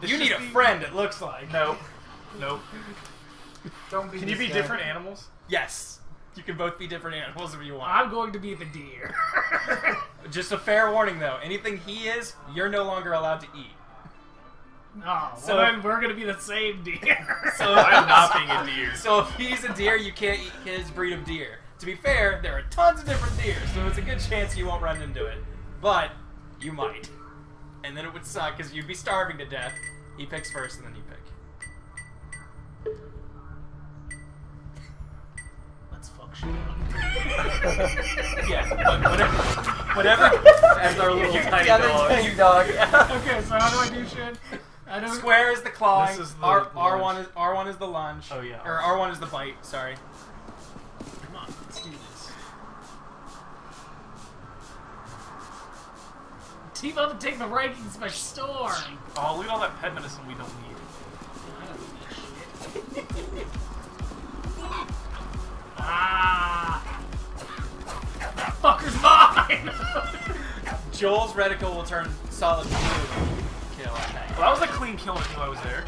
This You should need a be- friend. It looks like. Nope. Nope. Don't be Can you be guy. different animals? Yes. You can both be different animals if you want. I'm going to be the deer. Just a fair warning though. Anything he is, you're no longer allowed to eat. oh, So- then we're gonna be the same deer. So I'm not being a deer. So if he's a deer, you can't eat his breed of deer. To be fair, there are tons of different deer, so it's a good chance you won't run into it. But you might. And then it would suck because you'd be starving to death. He picks first, and then you pick. Let's fuck shit Yeah, but whatever. Whatever. As our little tiny The other dog. tiny dog. Okay, so how do I do shit? I don't. Square is the clawing. This is the R R one is R one is the lunge. Oh, yeah. Or R one is the bite. Sorry. Come on, let's do this. Team up and take the rankings by storm. Oh, look at all that pet medicine we don't need. I don't need that shit. ah! That fucker's mine! Joel's reticle will turn solid blue. Kill. I. Well, that was a clean kill. I knew I was there.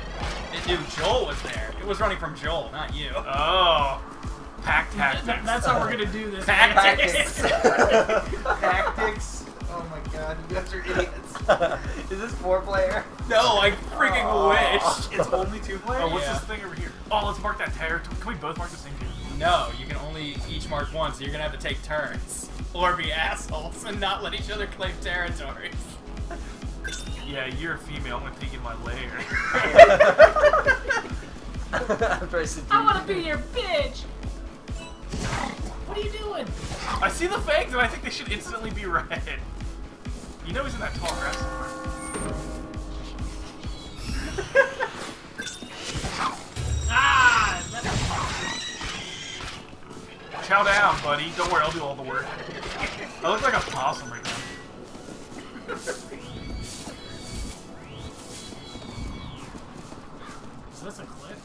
It knew Joel was there. It was running from Joel, not you. Oh. Pack tactics. That- that's how we're gonna do this. Pack Tactics. Tactics. You guys are idiots. Is this four player? No, I freaking Aw. wish. It's only two players. Oh, what's Yeah. this thing over here? Oh, let's mark that territory. Can we both mark the same thing? No, you can only each mark one, so you're gonna have to take turns. Or be assholes and not let each other claim territories. Yeah, you're a female. I'm gonna take you in my lair. I wanna be your bitch! What are you doing? I see the fangs, and I think they should instantly be red. You know he's in that tall grass somewhere. Ah! Chow down, buddy. Don't worry, I'll do all the work. I look like a possum right now. is this a clip?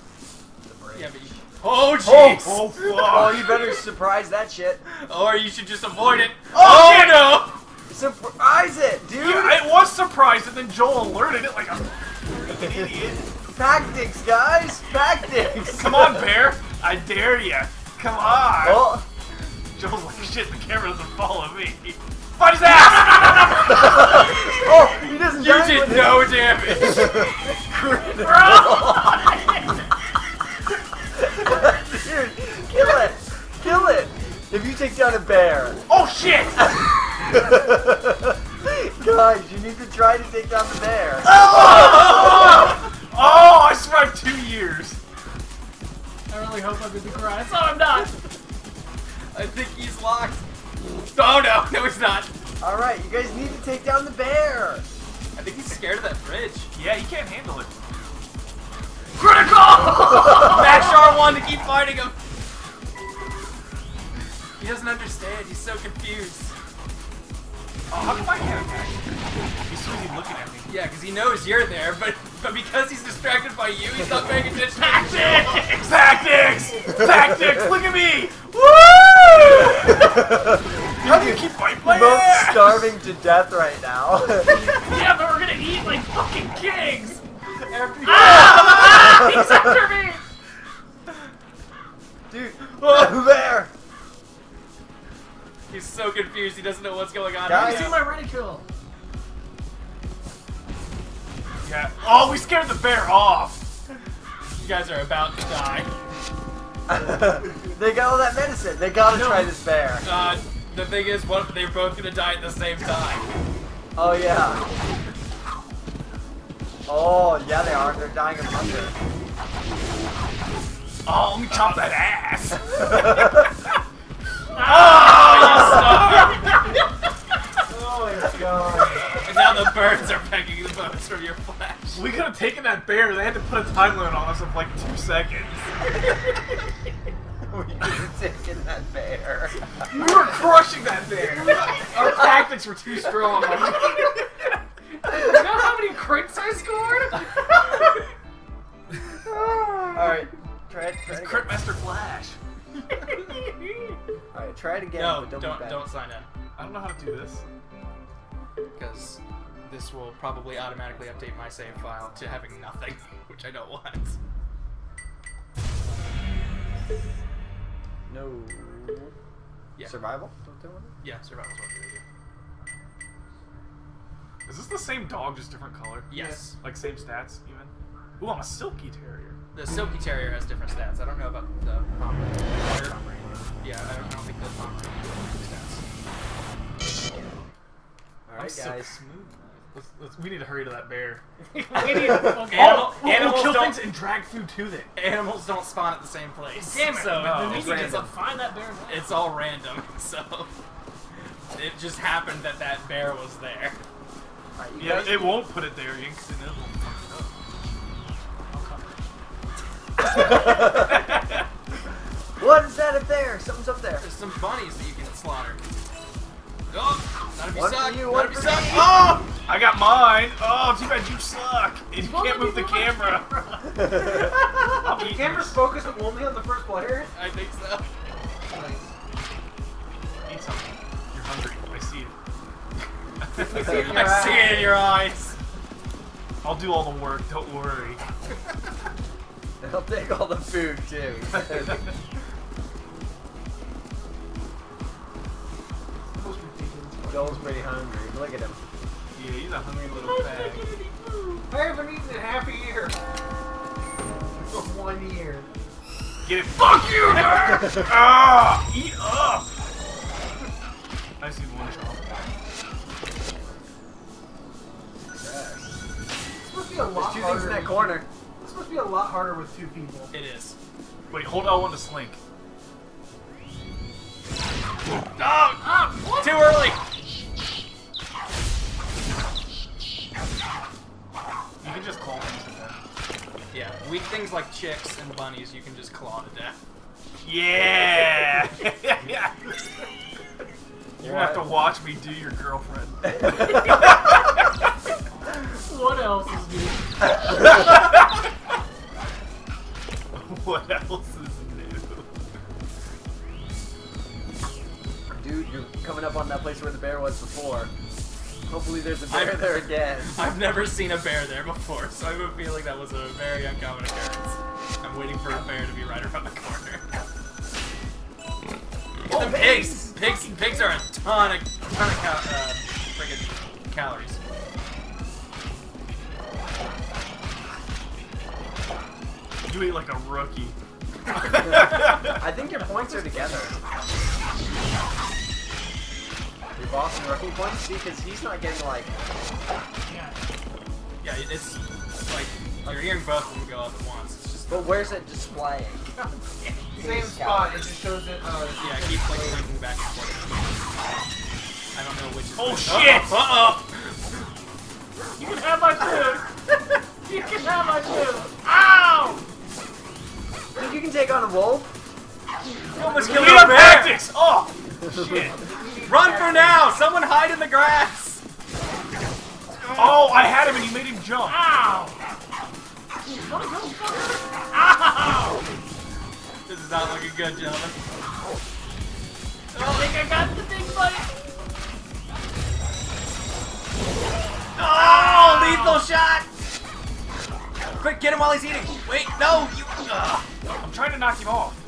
Yeah, but you. Oh Oh, jeez! Oh, fuck. oh, you better surprise that shit. Or you should just avoid it. Oh, shit! no! Surprise it, dude! Yeah, it was surprised, and then Joel alerted it like a freaking idiot. Tactics, guys! Tactics! Come on, bear. I dare ya. Come on. Oh, Joel's like, shit, the camera doesn't follow me. Fight his ass! oh, he doesn't You did no it. damage! Dude, kill it! Kill it! If you take down a bear. oh, shit! Guys, you need to try to take down the bear. Oh, Oh! I survived two years. I really hope I'm gonna cry. So I'm not! I think he's locked. Oh no, no he's not. Alright, you guys need to take down the bear. I think he's scared of that bridge. Yeah, he can't handle it. Mash R1 to keep fighting him. He doesn't understand. He's so confused. Oh, how come I can't attack? He's too busy looking at me. Yeah, because he knows you're there, but but because he's distracted by you, he's not paying attention. Tactics! Tactics! Tactics! Look at me! Woo! How do you keep fighting my both ass? starving to death right now. Yeah, but we're gonna eat like fucking kings! After you- Ah! He's after me! Dude, oh, bear! He's so confused. He doesn't know what's going on. Guys. You see my reticule? Yeah. Oh, we scared the bear off. You guys are about to die. they got all that medicine. They gotta try this bear. Uh, the thing is, what they're both gonna die at the same time. Oh yeah. Oh yeah, they are. They're dying of hunger. Oh, let me chop that ass. pecking from your flesh. we could have taken that bear. They had to put a time limit on us of like two seconds. we could have taken that bear. We were crushing that bear. Our tactics were too strong. You know how many crits I scored? Alright, try it. Try it Crit. Master Flash. Alright, try it again. No, but don't, don't don't sign in. I don't know how to do this. Because this will probably automatically update my save file to having nothing, which I don't want. No. Yeah. Survival? Don't they want Yeah, survival's what we do. Is this the same dog, just different color? Yes. Like same stats, even? Ooh, I'm a silky terrier. The Silky Terrier has different stats. I don't know about the Pomeranian. Yeah, I don't, I don't think the Pomeranian Alright, I'm so guys. smooth. Let's, let's, we need to hurry to that bear. we need to fucking. Animal- we'll, animals we'll kill don't- things and drag food to them. Animals don't spawn at the same place. Damn it! So No, then oh, we it's need to find that bear. now. it's all random. So it just happened that that bear was there. Alright, you Yeah, guys- it won't put it there, Yinks, and it'll What is that up there? Something's up there. There's some bunnies that you can slaughter. Oh, not if you One for you, one for suck. me. Oh! I got mine. Oh, too bad you suck. And you Well, can't move the me move my camera. I'll the camera's focused only on the first player. I think so. Eat something. You're hungry. I see it. I see it in your I see eyes. it in your eyes. I'll do all the work. Don't worry. I'll take all the food too. Joel's pretty hungry. Look at him. yeah, he's a hungry little fag. I haven't eaten in half a year. For One year. Get it. Fuck you, nerd! ah, eat up. I see one chomp. This must be a lot two harder. things in that corner. This must be a lot harder with two people. It is. Wait, hold L1 to slink. Oh! Too early! Weak things like chicks and bunnies you can just claw to death. Yeah! You're gonna have to watch me do your girlfriend. What else is new? what else is new? Dude, you're coming up on that place where the bear was before. Hopefully there's a bear I'm- there again. I've never seen a bear there before, so I have a feeling that was a very uncommon occurrence. I'm waiting for a bear to be right around the corner. Oh, the pigs! Pigs pigs are a ton of ton of cal- uh, calories. You eat like a rookie. I think your points are together. Your boss and rookie points? Because he's not getting like. Yeah, Yeah, it's like you're hearing both of them go up at once. It's just But where's it displaying? Same spot. It just shows it. Uh, yeah, it keeps like linking back and forth. I don't know which. Is Oh, which. shit! Uh oh! You can have my food. you can have my food. Ow! Think you can take on a wolf? You almost Lead killed up a bear! tactics! Oh! Shit. Run for now! Someone hide in the grass! Oh, I had him and you made him jump. Ow! Wanna go, fucker? Ow! This is not looking good, gentlemen. I think I got the big buddy. Ah! Oh, lethal shot! Quick, get him while he's eating. Wait, no, you. Ugh. I'm trying to knock him off.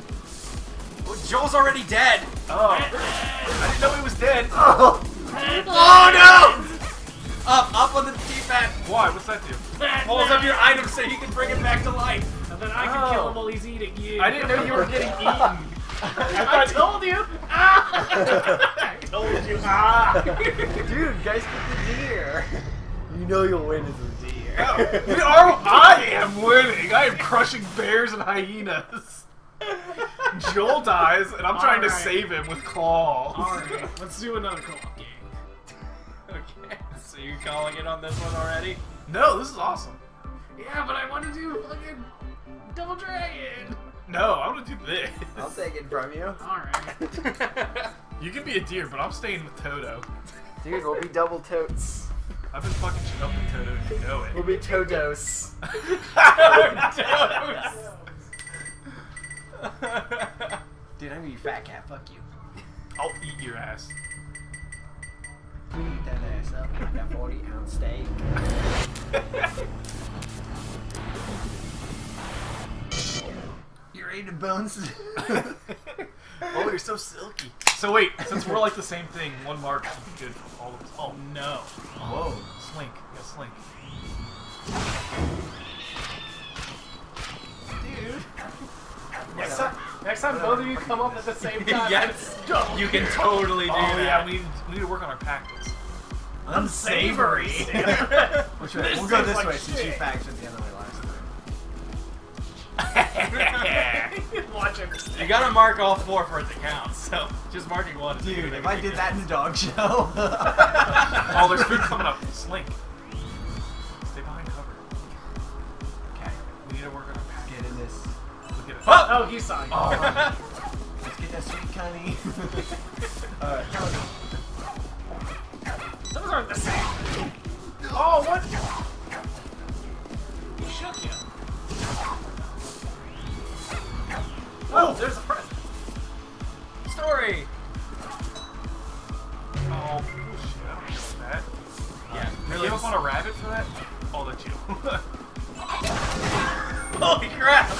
Joel's already dead. Oh. I didn't know he was dead. Oh! Oh no! Up, up on the D-pad. Why? What's that do? Pulls up your item so you can bring it back to life. And then I can kill him while he's eating you. I didn't know you were getting eaten. I told you. Ah! I told you. Ah! Dude, guys, get the deer. You know you'll win as a deer. we are. I am winning. I am crushing bears and hyenas. Joel dies, and I'm trying to save him with claws. Alright, let's do another co-op game. Okay, so you're calling it on this one already? No, this is awesome. Yeah, but I want to do fucking Double Dragon. No, I want to do this. I'll take it from you. Alright. You can be a deer, but I'm staying with Toto. Dude, we'll be double totes. I've been fucking shit up with Toto, you know it. We'll be todos. Dude, I'm gonna fat cat. Fuck you. I'll eat your ass. Eat that ass up. Eat that 40 ounce steak. You're eating bones. oh, you're so silky. So wait, since we're like the same thing, one mark should be good for all of us. Oh, No. whoa, slink. Yeah, slink. Dude. Next time, next time both of you come up at the same time. yes. You can totally do Oh that. yeah, we need, we need to work on our tactics. Unsavory. Which way? This We'll go this like way since you shit. factioned the other way last time. Watch him. You gotta mark all four for it to count, so just marking one Dude, good if I did that in the dog show. Oh, there's food coming up. Slink. Stay behind cover. Okay, We need to work on Oh! Oh, he saw you. Oh. Let's get that sweet cunny. Alright, Those aren't the same. Oh, what? He shook you. Oh, there's a present. Story! Oh, oh don't know that. Yeah, You really. gave up on a rabbit for that? I'll let you. Holy crap!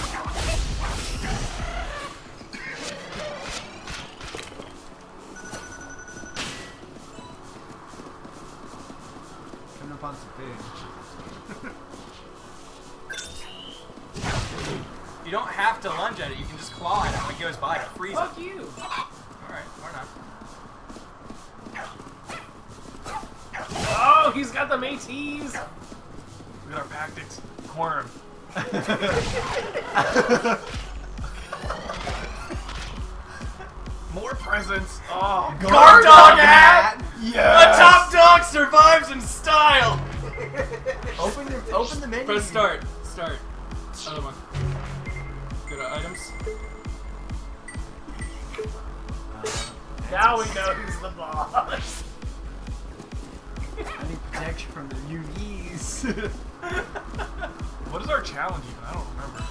Presents. Oh, Guard dog hat! yes. A top dog survives in style! Open the open the menu. Press start. Start. Other one. Go to items. Now we know who's the boss. I need protection from the UVs. What is our challenge even? I don't remember.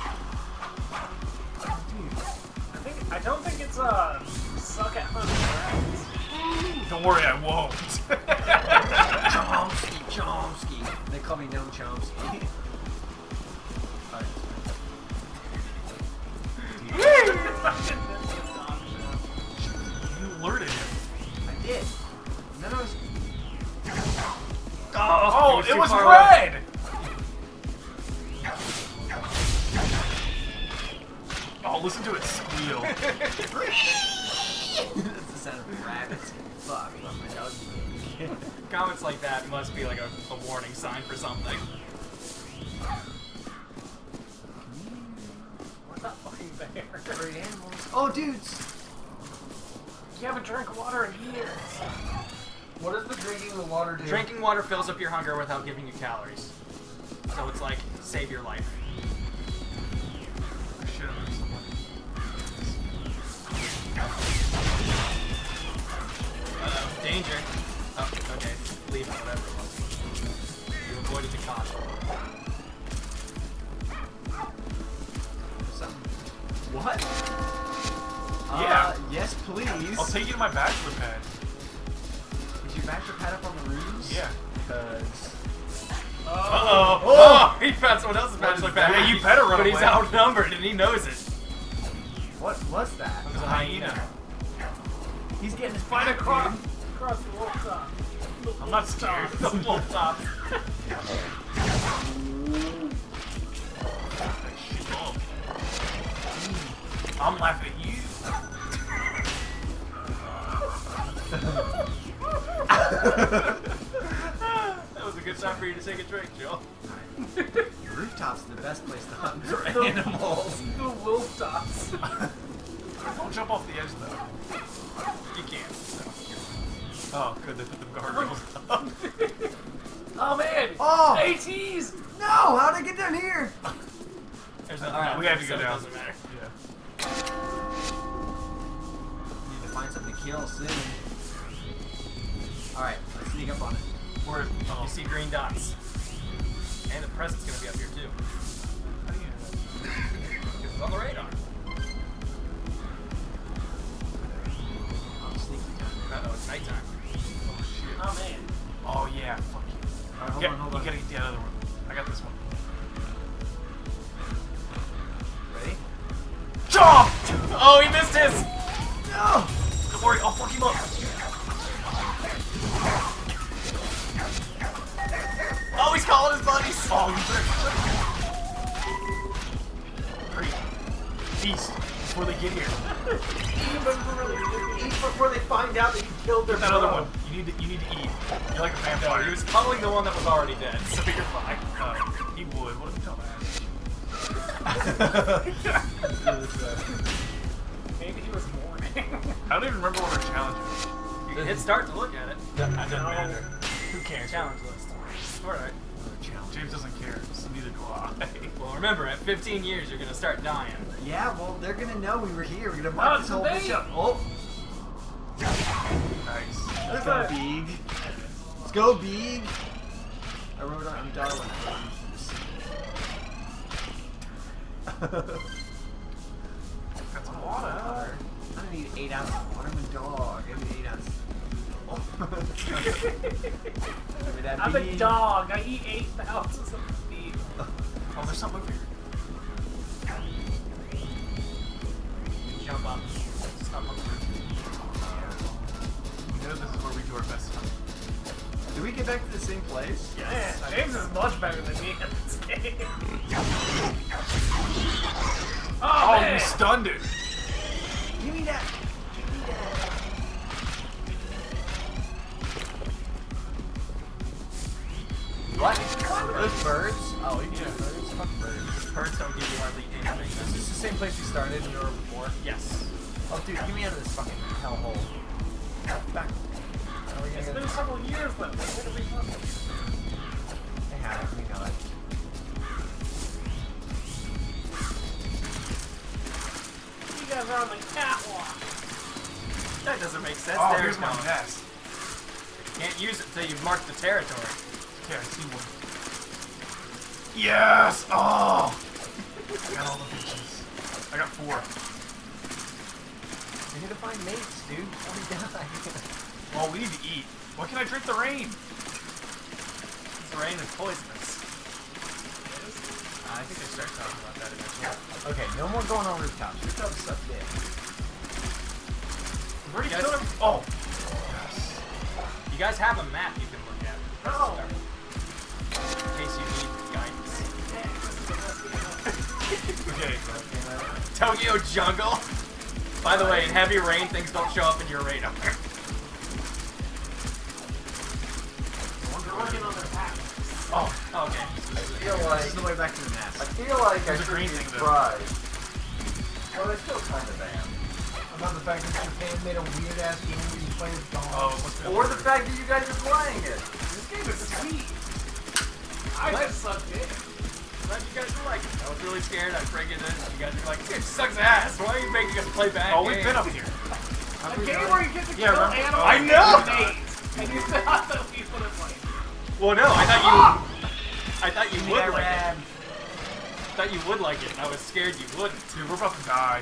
I think I don't think it's uh Don't worry, I won't. Chomsky, Chomsky. They call me Noam Chomsky. You alerted him. I did. And then I was. Oh, was it was away. red. Oh, listen to it squeal. That's the sound of rabbits. Fuck, love my dog. Comments like that must be like a, a warning sign for something. What's that fucking bear? Great animals. Oh, dudes. You haven't drank water in years. What does the drinking the water do? Drinking water fills up your hunger without giving you calories. So it's like, save your life. Danger. Oh, okay. Leave it, whatever it was. You avoided the caution. Something. What? Yeah. Uh, yes, please. I'll take you to my bachelor pad. Is your bachelor pad up on the roofs? Yeah. Because. Uh-oh. Oh! He found someone else's bachelor pad. Yeah, you better run But he's outnumbered and he knows it. What was that? It was a hyena. He's getting his Find back, across, the wolf top. I'm not scared. The wolf top. Chomp! Oh, he missed his! No! Don't worry, I'll fuck him up. Oh, he's calling his buddies! Oh. Hurry. Feast before they get here. Eat before they find out that you killed their that other one. You need to, you need to eat. You're like a vampire. he was pummeling the one that was already dead, so you're fine. Uh, he would. What a dumbass. Maybe he was mourning. I don't even remember what our challenge was. You can hit start to look at it. That doesn't matter. Who cares? Challenge list. Alright. James doesn't care, so neither do I. Well, remember, at 15 years, you're gonna start dying. Yeah, well, they're gonna know we were here. We're gonna mark it's this whole a bitch up. Oh, nice. let's go, Big. Let's go, Big. I wrote on Darwin. That's a lot of water. I don't need eight ounces of water. I'm a dog. I need eight ounces. Give me I'm a dog. I eat eight ounces of beef. Oh, there's something over here. Jump up. Stop on the. You know this is where we do our best hunt. Did we get back to the same place? Man, James is much better than me at this game. Oh, Oh, man. you stunned it. Give me that. Give me that. What? Those birds? Oh, you can birds. Fuck birds. Birds don't give you hardly anything. Is this the same place we started and you were before? Yes. Oh, dude, get me out of this fucking hellhole. Back. Are we been several years, but it's gonna be fun. They have guys are on the catwalk. That doesn't make sense. Oh, There's here's my no. nest. Can't use it until you've marked the territory. Okay, I see one. Yes! Oh! I got all the bitches. I got four. We need to find mates, dude. Before we die. Well, we need to eat. Why can't I drink the rain? The rain is poisonous. I think they start talking about that eventually. Okay, no more going on rooftops. Rooftops suck dick. Where did you oh. Yes. kill him? Oh! You guys have a map you can look at. No. In case you need guidance. Okay. Tokyo Jungle. By the way, in heavy rain, things don't show up in your radar. They're working on. Oh, okay. I feel like This is the way back to the nest. I feel like I There's a should green be thing, though. surprised. Well, I still kind of am. About the fact that Japan made a weird ass game where you play with dogs. oh, what's that? Or the fact that you guys are playing it. This game is sweet. I just suck dick. Glad you guys were like. I was really scared. I break it in. You guys are like, it sucks ass. Why are you making us play bad Oh, we've been up here. A game where you get to Yeah, kill animals I know! and you thought Well, no, I thought you. I thought you would like it. I thought you would like it. and I was scared you wouldn't. Dude, we're about to die.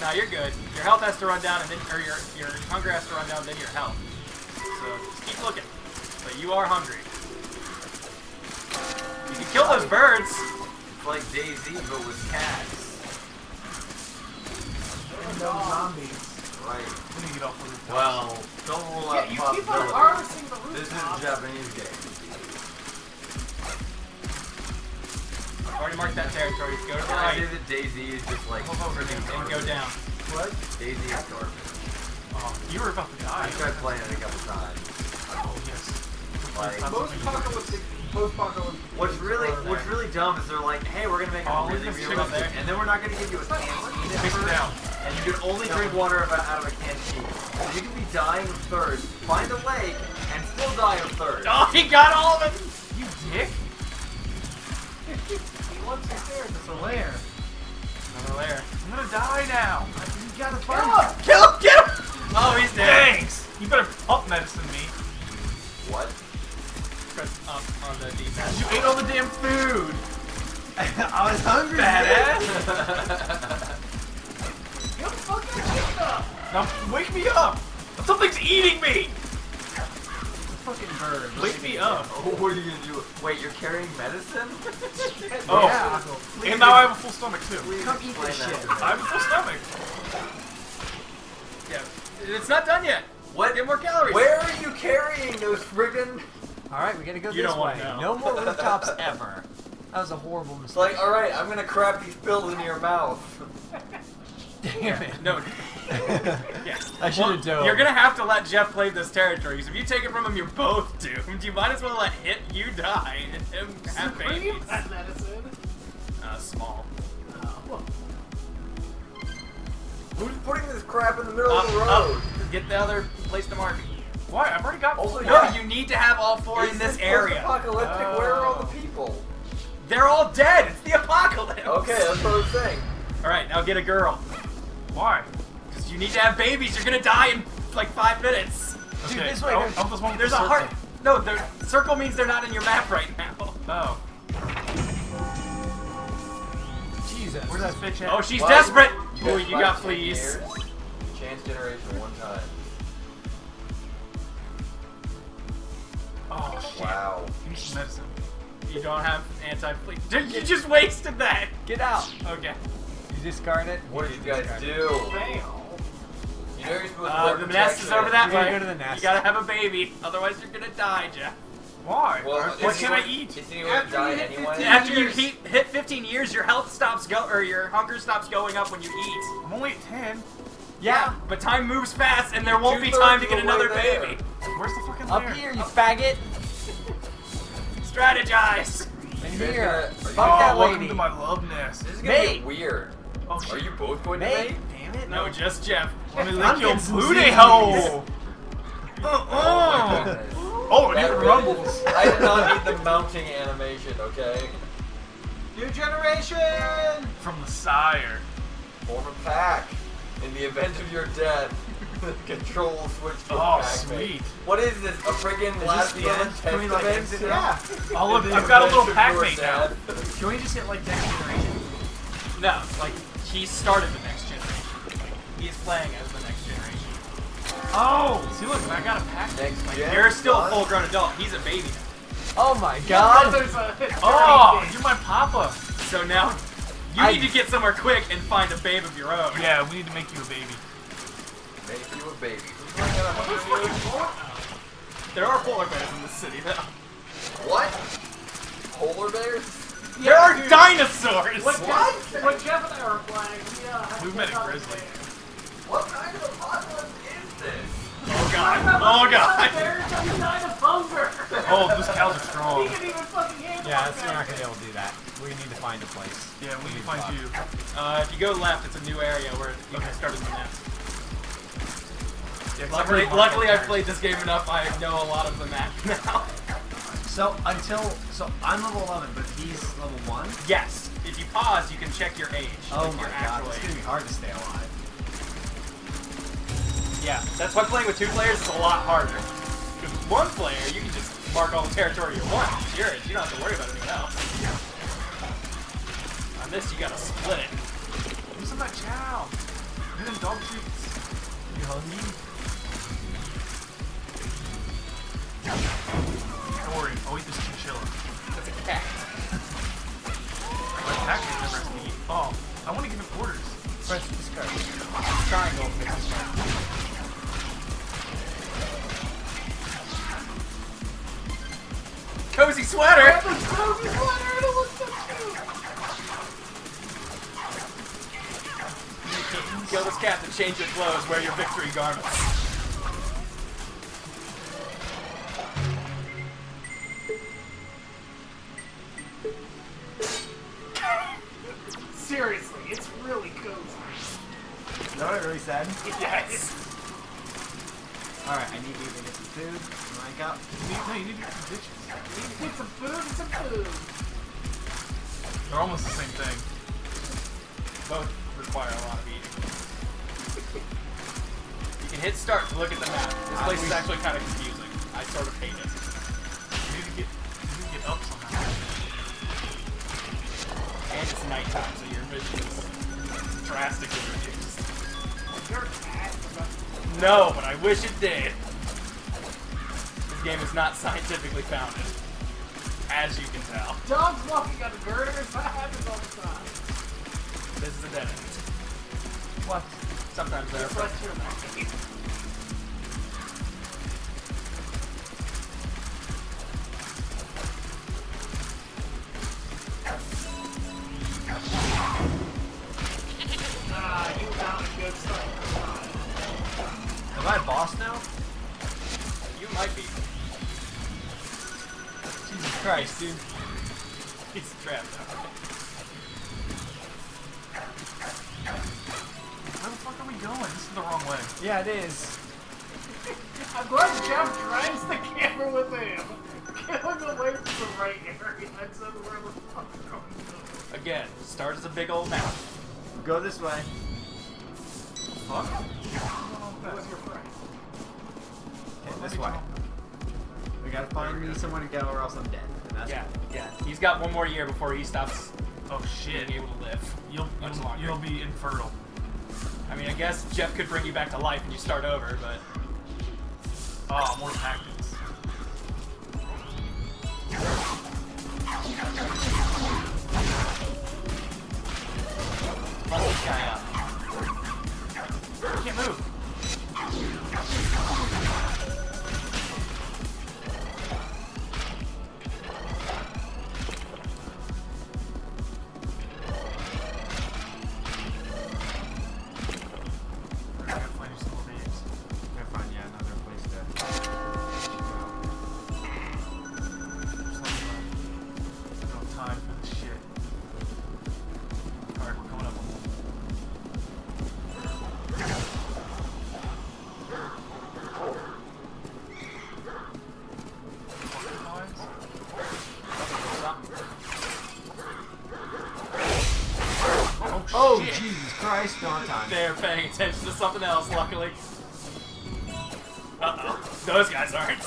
No, you're good. Your health has to run down, and then, or your your hunger has to run down, then your health. So just keep looking. But you are hungry. You can kill those birds. It's like DayZ, but with cats. And no zombies. Right. We need to get off the roof. Well, don't rule Yeah, out you keep on possibilities. harvesting the This is a. Japanese game. I've already marked that territory. Go to the Can I say right that DayZ is just like Hold over freaking and go down. What? DayZ is garbage. Oh, you were about to die. I tried playing it a couple times. Oh, yes. Like, Most apocalyptic, post what's really what's really dumb is they're like, hey, we're gonna make it Oh, look really at realistic, there. and then we're not gonna give you a can sheet Mix it ever, down. and you can only drink water out of a can sheet. So you can be dying of thirst, find a lake, and still die of thirst. Oh, he got all of it. You dick. He wants you there. It's a lair. Another layer. I'm gonna die now. You gotta find ah, him! Kill him! Get him! Oh, he's dead. Thanks. You better pump medicine me. What? Press up on the D-pad. You ate all the damn food. I was hungry. Badass. now wake me up. Something's eating me. fucking bird. Wake me up. Oh, what are you gonna do? Wait, you're carrying medicine? Oh. Yeah. And now I have a full stomach too. Please Come eat this shit. I have a full stomach. Yeah. It's not done yet. What? Get more calories. Where are you carrying those friggin'? All right, we gotta go You this way. know. No more rooftops ever. That was a horrible It's mistake. like, all right, I'm gonna crap these pills in your mouth. Damn it. No. Yeah. I should have dove. You're gonna have to let Jeff play this territory because if you take it from him, you're both doomed. You might as well let him, you die and him have Supreme babies. medicine. Uh, small. Oh. Who's putting this crap in the middle Up, of the up. road? Get the other place to mark. Why? I've already got. Also, No, yeah. you need to have all four Is in this this area. Apocalyptic. Where are all the people? They're all dead. It's the apocalypse. Okay, that's what I was saying. All right, now get a girl. Why? Because you need to have babies. You're gonna die in like five minutes. Dude, this way, I, there's- I want this one There's the a circle. heart. No, the circle means they're not in your map right now. Oh. Jesus. Where's that bitch at? Oh, she's Why- desperate. You Ooh, you got five fleas. Chance generation one time. Oh, oh shit. Wow. Give me some medicine. You don't have anti-flea. Dude, You just wasted that. Get out. Okay. You discard it. What do you guys do? Fail. You know you're supposed to Uh, wear the nest is over that You gotta way. go to the nest. You gotta have a baby, otherwise you're gonna die, Jeff. Why? Well, what is can he- I eat? Is he going to die you hit anyway? 15 After you years. hit, hit 15 years, your health stops go or your hunger stops going up when you eat. I'm only at ten. Yeah, but time moves fast, and there won't be time to get another there. baby. Where's the fucking Up lair? here, you faggot. Strategize. In You guys here. gonna- are you Fuck Oh, that welcome to my love nest. This is gonna Mate. get weird. Oh Are you both going to Mate. mate? Damn it. No, just Jeff. Let me I'm lick your getting booty hole. Uh-uh. Oh my Uh-uh. goodness. Oh, That it really- rumbles. I did not need the mounting animation, okay? New generation. From the sire. Form a pack. In the event of your death, the control will switch to a Oh, mate. sweet. What is this? A friggin' last the end? Testament? Can we, like, exit now? Oh look, I've got a little of pack mate now. Can we just hit like next generation? No, like he started the next generation. He's playing as the next generation. Oh, see look, I got a pack. Next gen. You're still a full-grown adult. He's a baby now. Oh my god. Oh, you're my papa. So now you I- need to get somewhere quick and find a babe of your own. Yeah, we need to make you a baby. Make you a baby. Who's going at 100 years? There are polar bears in this city though. What? Polar bears? There are dinosaurs. What? Jeff, what Jeff and I were playing, we, uh, had We've met a grizzly. What kind of apocalypse is this? Oh god. Oh god. bears that we died of hunger. Oh, those cows are He strong. can even fucking handle Yeah, our that's, we're not gonna be able to do that. We need to find a place. Yeah, we need to find you. Uh, if you go left, it's a new area where you can start in the nest. Yeah, 'cause I've Luckily, luckily I've played this game enough. I know a lot of the map now. So until so I'm level 11, but he's level one. yes. If you pause, you can check your age. Oh like my god, it's gonna be hard to stay alive. Yeah, that's why playing with two players is a lot harder. Because with one player, you can just mark all the territory you want. It's yours. You don't have to worry about anyone else. On this, you gotta split it. Some of that chow. Give me them dog treats. You hungry? Change your clothes, wear your victory garments. So your vision is drastically reduced. You're a cat. No, but I wish it did. This game is not scientifically founded, as you can tell. Dogs walking on girders. That happens all the time. This is a dead end. What? Sometimes there dude. He's trapped now. Where the fuck are we going? This is the wrong way. Yeah, it is. I'm glad Jeff drives the camera with him. Going away from the right area instead of where the fuck we're going. Again, start as a big old map. Go this way. Fuck? Who was your friend? Okay, this way. We gotta find me somewhere to go or else I'm dead. And that's Yeah, yeah. He's got one more year before he stops Oh shit. being able to live. You'll, Much you'll, longer. you'll be infertile. I mean, I guess Jeff could bring you back to life and you start over, but Oh, more tactics. run this guy up. I can't move. Christ! No time. They're paying attention to something else, luckily. Uh-oh. Those guys aren't.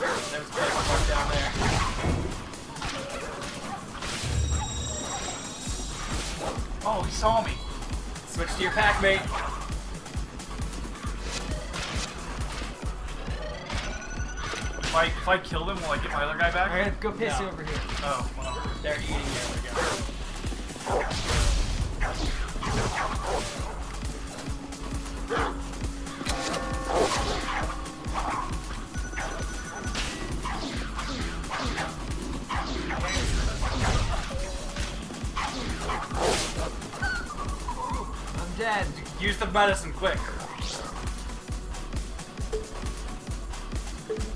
There's a big one down there. Oh, he saw me. Switch to your pack, mate. If I, if I kill them, will I get my other guy back? Alright, go piss No. over here. Oh, well. They're eating the other guy. I'm dead. Use the medicine quick.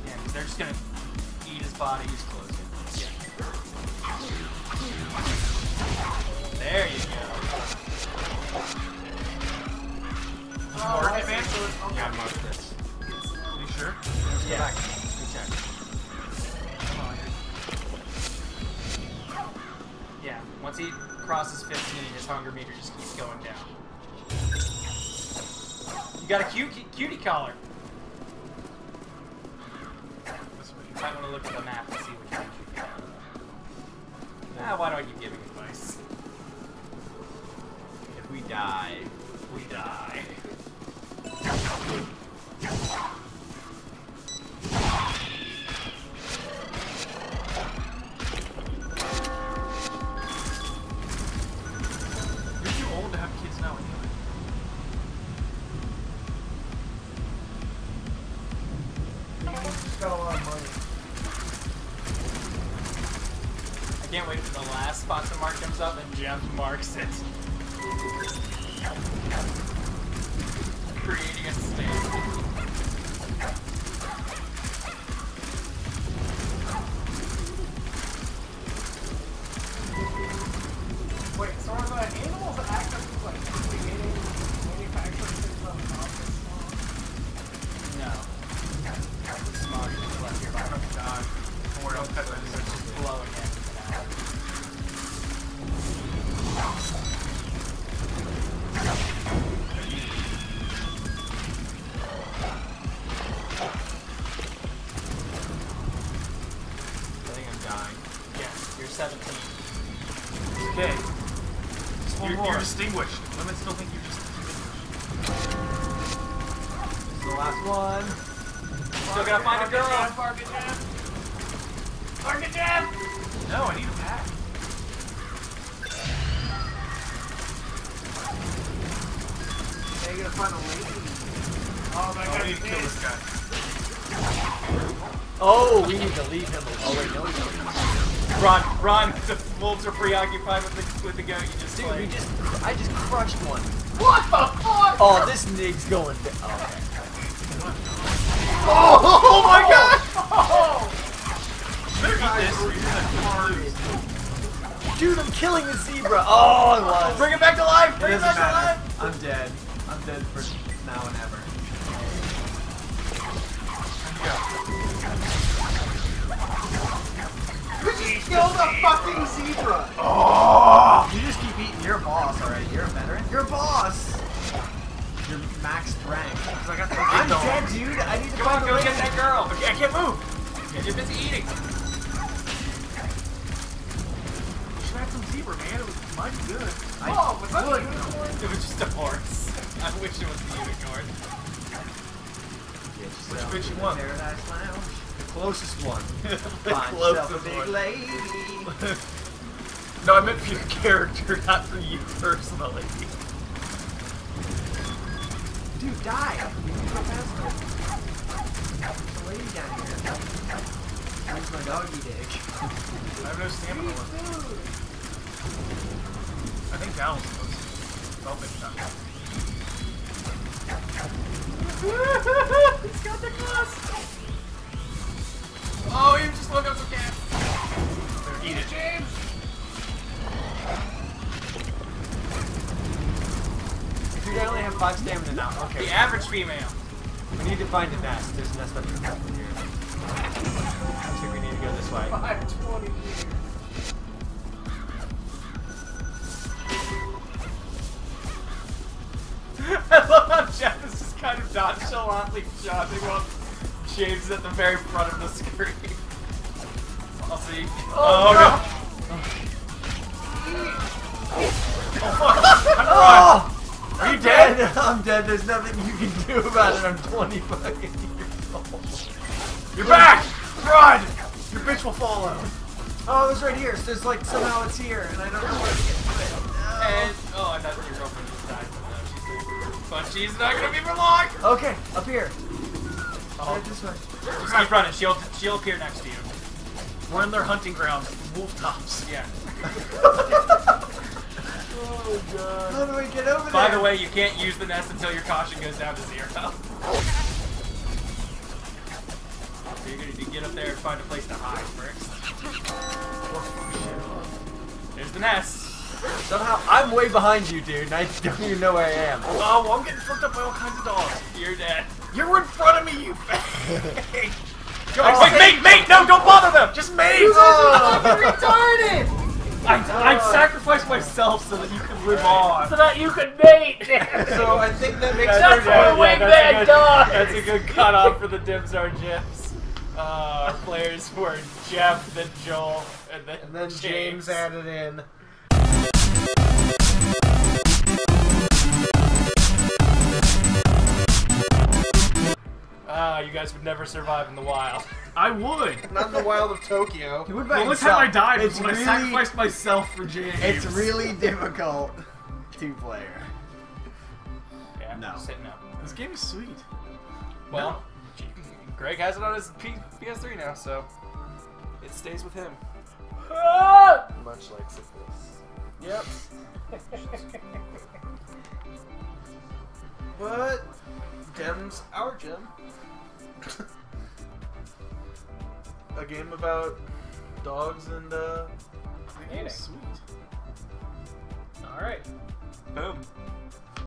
Yeah, they're just gonna eat his body. There you go. Oh, Mark it, man? Yeah, I marked this. You sure? Yeah. Back. Good check. Come on. Yeah. Once he crosses 15, his hunger meter just keeps going down. You got a cutie, cutie collar. This way. You might want to look at the map and see which ones you can. Ah, why do I keep giving of money. I can't wait for the last sponsor mark comes up and Jeff marks it. Creating a stand. Now you gotta find a lady. Oh my I god. need to kill this guy. Oh, we need to leave him. alone. Oh wait, no, we don't. Run, run! The wolves are preoccupied with the with the goat you just Dude, we just, I just crushed one. What the fuck? Oh, this nig's going. Da- oh, okay. Oh, oh, my oh. god! Oh! Better eat this or you're gonna lose. Dude, I'm killing the zebra. Oh, I was. Bring it back to life! Bring it doesn't back to life! I'm dead. Dead for now and ever. Kill the fucking zebra! Oh! You just keep eating. You're a boss alright? You're a veteran. You're a boss. You're maxed rank. I got the I'm dead, dude. I need to Come on, find go get that girl! I can't move. You're busy eating. Should have some zebra, man. It was mighty good. Oh, was that a unicorn? It was just a horse. I wish it was the unicorn. Which bitch you want? Paradise Lounge. The closest one. the Find yourself a big lady. No, I meant for your character, not for you personally. Dude, die. You can go faster. There's a lady down here. Where's my doggy dick? I have no stamina left. I think was supposed to. Well, maybe not. He's got the glass! Oh, you just woke up some cat. There, eat it. James. Dude, I only have five stamina now. Okay. The average female. We need to find a nest. There's a nest up here. I think we need to go this way. 520 meters. I love nonchalantly jogging while James is at the very front of the screen. I'll see. Oh, oh no. Oh! oh. Are you dead? I'm dead. There's nothing you can do about it. I'm 20 fucking years old. You're back! Run! Your bitch will follow. Oh, it was right here. So it's like somehow it's here, and I don't know where to get to it. And oh, I thought girlfriend just died, but she's not gonna be for long. Okay, up here. Oh, Right this way. Just keep running. She'll she'll appear next to you. we're in their hunting grounds. Wolf tops. Yeah. Oh god. How do we get over By there? the way, you can't use the nest until your caution goes down to zero. So you're gonna need to get up there and find a place to hide first. Oh, There's the nest. Somehow I'm way behind you, dude, and I don't even know where I am. Oh, well, I'm getting fucked up by all kinds of dogs. You're dead. You're in front of me, you fake. Go, Wait, wait, mate, mate, no, don't bother them. Just mate. You oh. are retarded! I, I sacrificed myself so that you could live on. So that you could mate. So I think that makes That's sense. what Yeah, wingman that's a good- does. That's a good cutoff for the Dem's Our Gems. Uh, our players were Jeff, then Joel, and then, And then James added in. Ah, you guys would never survive in the wild. I would. Not in the wild of Tokyo. He would The by only time I died was It's when I really- sacrificed myself for James. It's really difficult. Two player. Yeah, No. just hitting up. This game is sweet. Well, Greg has it on his P- PS3 now, so it stays with him. Much like syphilis. Yep. But Gem's our gem. A game about dogs and uh The game is sweet. All right. Boom.